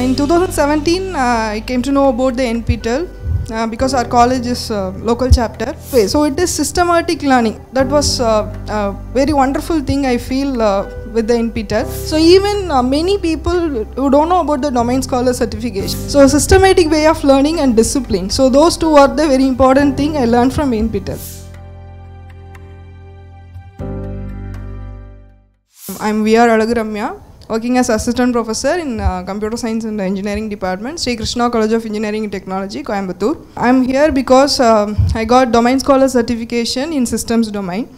in 2017, uh, I came to know about the NPTEL uh, because our college is uh, local chapter. So it is systematic learning. That was uh, a very wonderful thing I feel uh, with the NPTEL. So even uh, many people who don't know about the domain scholar certification. So systematic way of learning and discipline. So those two are the very important thing I learned from NPTEL. I'm VR Azhaguramya, working as assistant professor in uh, computer science and engineering department, Sri Krishna College of Engineering and Technology, Coimbatore. I'm here because um, I got domain scholar certification in systems domain.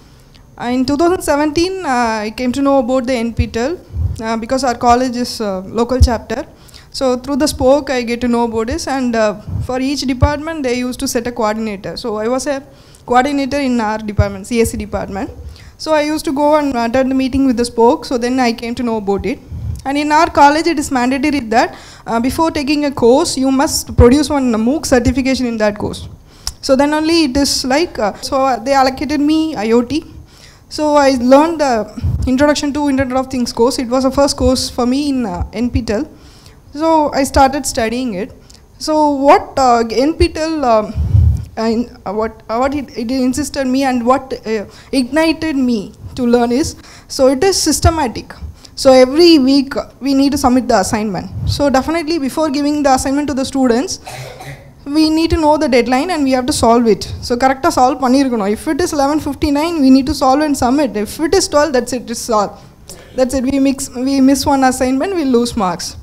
Uh, in 2017, uh, I came to know about the NPTEL uh, because our college is uh, local chapter. So through the spoke, I get to know about this, and uh, for each department, they used to set a coordinator. So I was a coordinator in our department, CSC department. So I used to go and attend the meeting with the spoke. So then I came to know about it. And in our college, it is mandatory that uh, before taking a course, you must produce one MOOC certification in that course. So then only it is like, uh, so uh, they allocated me IoT. So I learned the Introduction to Internet of Things course. It was the first course for me in uh, NPTEL. So I started studying it. So what uh, NPTEL, um, what what it, it, insisted me and what uh, ignited me to learn is so it is systematic. So every week we need to submit the assignment. So definitely before giving the assignment to the students, we need to know the deadline and we have to solve it. So correct solve panirukano. If it is 11:59, we need to solve and submit. If it is 12, that's it. It's solved. That's it. We mix. We miss one assignment, we lose marks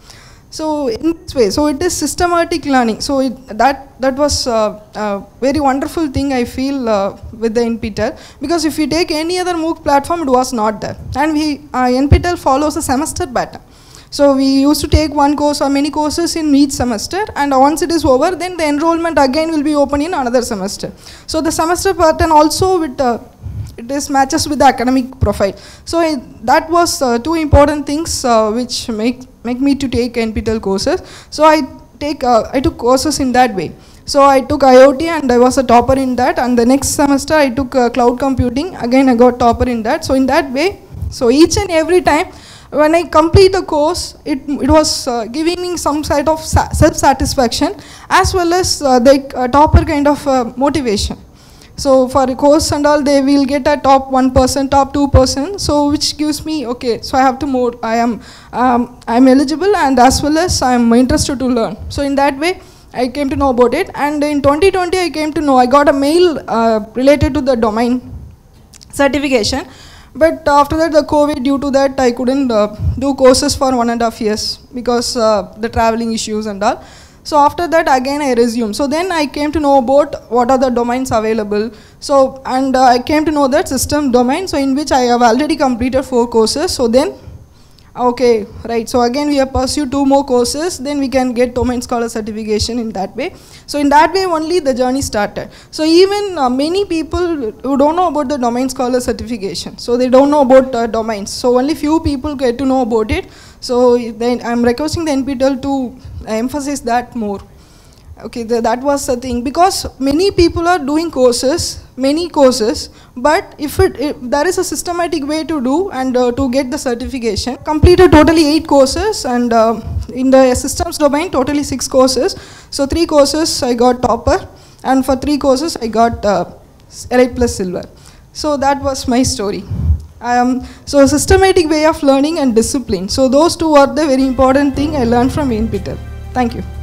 so in this way so it is systematic learning. So it, that that was uh, a very wonderful thing i feel uh, with the nptel because if you take any other mooc platform it was not there. And we uh, nptel follows a semester pattern. So we used to take one course or many courses in each semester. And once it is over then the enrollment again will be open in another semester. So the semester pattern also with uh, it is matches with the academic profile. So I, that was uh, two important things uh, which make make me to take NPTEL courses. So I take uh, I took courses in that way. So I took IoT and I was a topper in that. And the next semester I took uh, cloud computing. Again I got topper in that. So in that way, so each and every time when I complete the course, it, it was uh, giving me some sort of sa- self-satisfaction as well as uh, the uh, topper kind of uh, motivation. So for a course and all, they will get a top one percent, top two percent. So which gives me okay. So I have to more. I am um, I am eligible and as well as I am interested to learn. So in that way, I came to know about it. And in 2020, I came to know I got a mail uh, related to the domain certification. But after that, the COVID, due to that, I couldn't uh, do courses for one and a half years because uh, the traveling issues and all. So after that, again I resumed. So then I came to know about what are the domains available. So and uh, I came to know that system domain. So in which I have already completed four courses. So then, okay, right. So again we have pursued two more courses. Then we can get domain scholar certification in that way. So in that way only the journey started. So even uh, many people who don't know about the domain scholar certification. So they don't know about uh, domains. So only few people get to know about it. So then I'm requesting the NPTEL to emphasize that more. Okay, the, that was the thing because many people are doing courses, many courses, but if it if there is a systematic way to do and uh, to get the certification, completed totally eight courses and uh, in the systems domain totally six courses. So three courses I got topper and for three courses I got uh, plus silver. So that was my story. Um, so systematic way of learning and discipline. So those two are the very important thing I learned from NPTEL. Thank you.